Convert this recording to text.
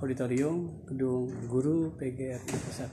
auditorium gedung guru PGRI pusat